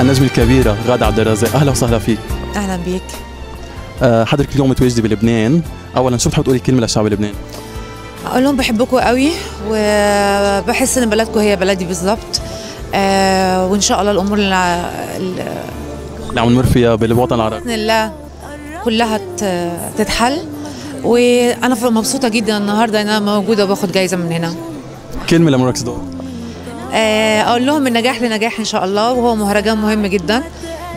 النجمة الكبيرة غادة عبد الرازق أهلا وسهلا فيك. أهلا بيك. آه، حضرتك اليوم متواجدة بلبنان أولا شو بتحب تقولي كلمة للشعب اللبناني؟ أقول لهم بحبكم قوي وبحس إن بلدكم هي بلدي بالضبط. آه وإن شاء الله الأمور الع- ال- اللي عم نمر فيها بالوطن العربي. بإذن الله كلها تتحل. وأنا مبسوطة جدا النهارده إن أنا موجودة وباخد جايزة من هنا. كلمة لمراكز دور. أقول لهم من نجاح لنجاح إن شاء الله وهو مهرجان مهم جدا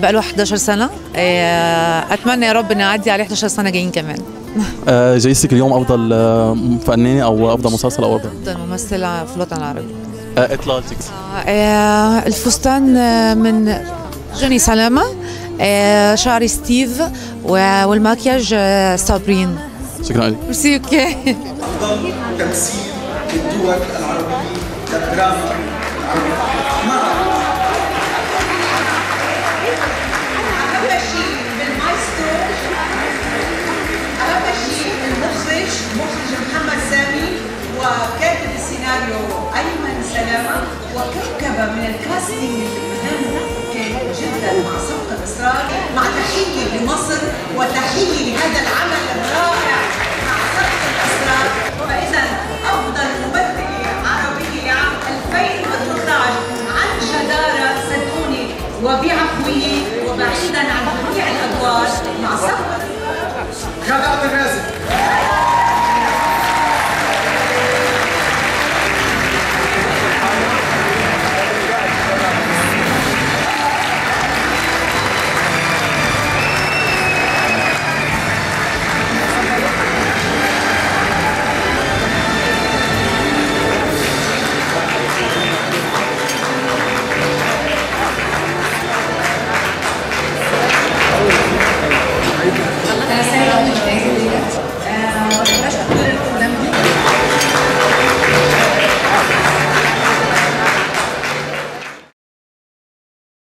بقاله 11 سنة. آه أتمنى يا رب ان اعدي عليه 11 سنة جايين كمان. آه، جايزتك اليوم أفضل آه، فنانة أو أفضل مسلسل أو أفضل؟ افضل ممثلة في الوطن العربي. آه، إطلالتك. آه، الفستان آه، من جوني سلامة آه، شعري ستيف والماكياج آه، صابرين. شكرا لك. merci okay أفضل تمثيل للدول العربية للدراما وكاتب السيناريو أيمن سلامة وكوكبة من ال casting اللي جدا مع الإصرار مع تحية لمصر وتحية لهذا العمل